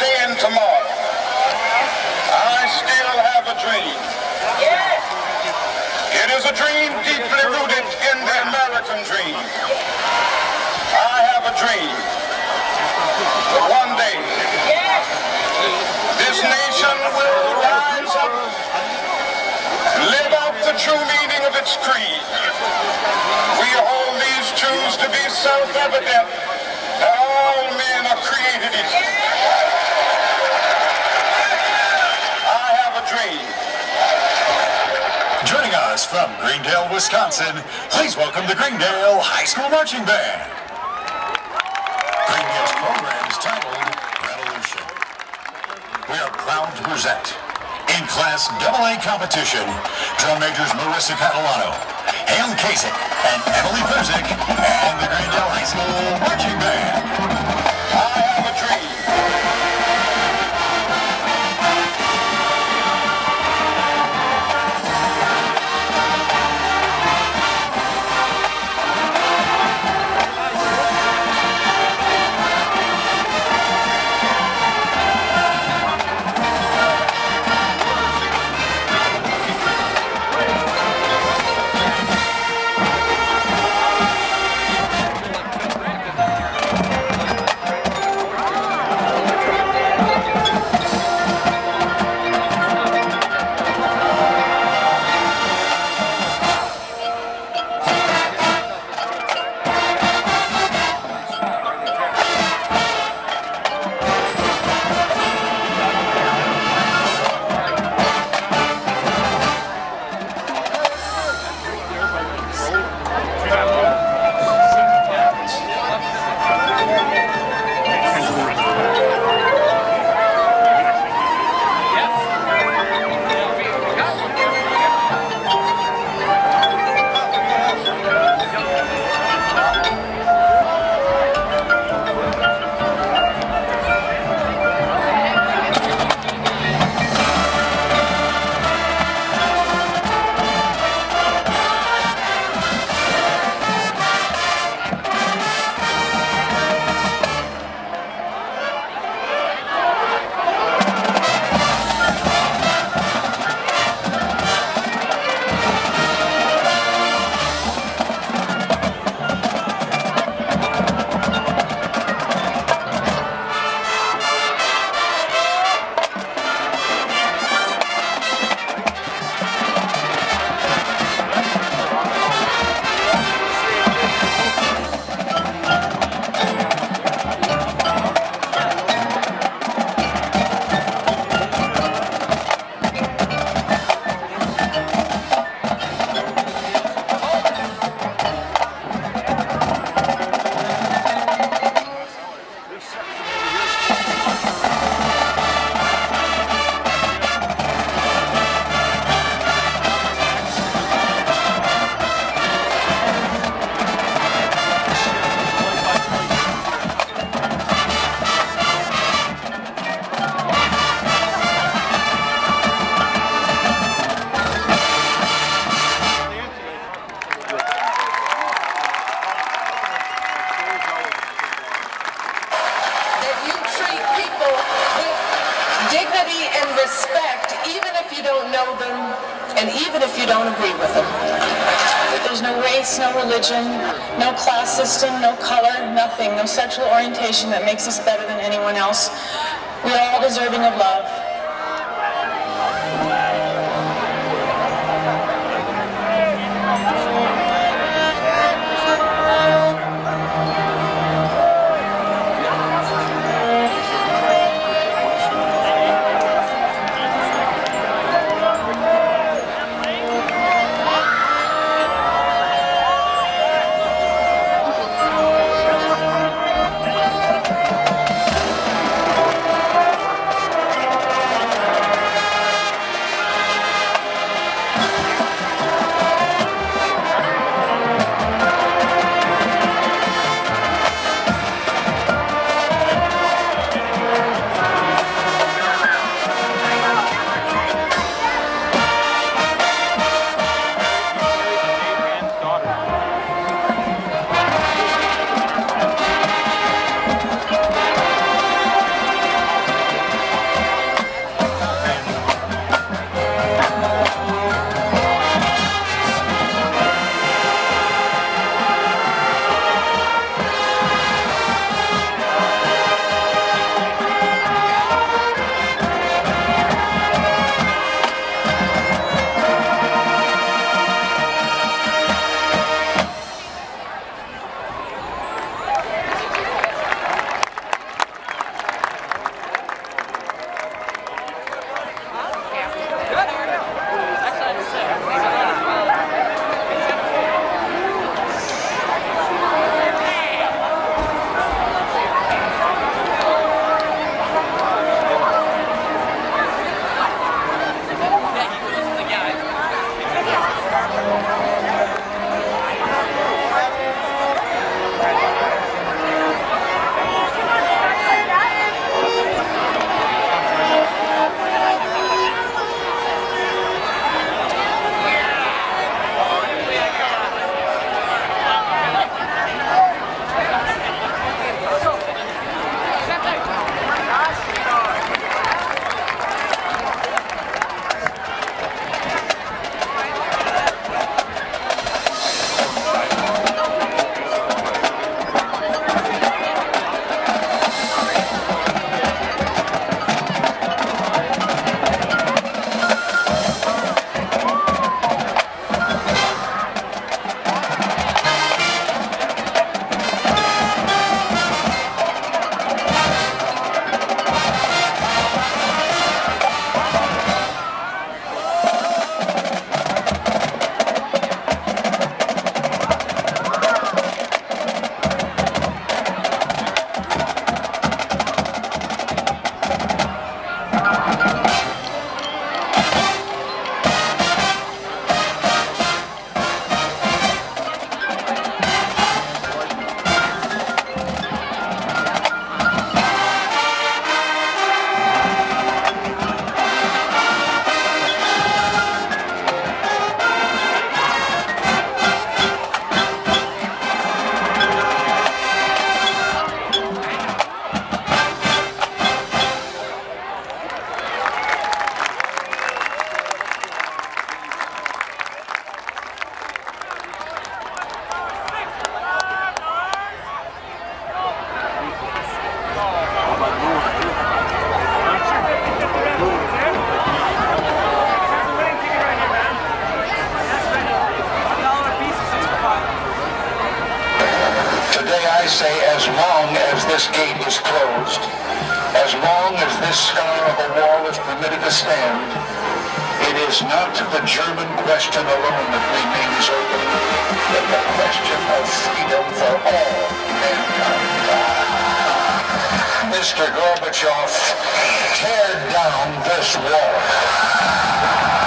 today and tomorrow. I still have a dream. It is a dream deeply rooted in the American dream. I have a dream that one day this nation will rise up live out the true meaning of its creed. We hold these truths to be self-evident that all men are created equal. I have a dream. Joining us from Greendale, Wisconsin, please welcome the Greendale High School Marching Band. Greendale's program is titled Revolution. We are proud to present in Class AA competition, drum majors Marissa Catalano, Hale Kasich, and Emily Perzik, and the Greendale High School Marching Band. Dignity and respect, even if you don't know them, and even if you don't agree with them. There's no race, no religion, no class system, no color, nothing, no sexual orientation that makes us better than anyone else. We are all deserving of love. Say as long as this gate is closed, as long as this scar of a wall is permitted to stand, it is not the German question alone that remains open, but the question of freedom for all mankind. Mr. Gorbachev, tear down this wall.